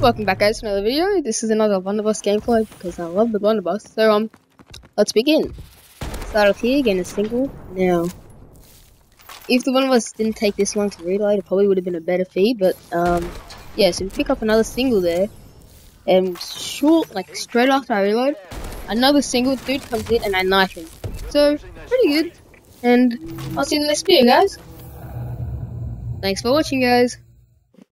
Welcome back guys to another video. This is another Blunderbuss gameplay because I love the Blunderbuss. So um, let's begin. Start off here, again, a single. Now, if the Blunderbuss didn't take this long to reload, it probably would have been a better feed. But um, yeah, so we pick up another single there. And short, like straight after I reload, another single dude comes in and I knife him. So, pretty good. And I'll see you in the next video guys. Thanks for watching guys.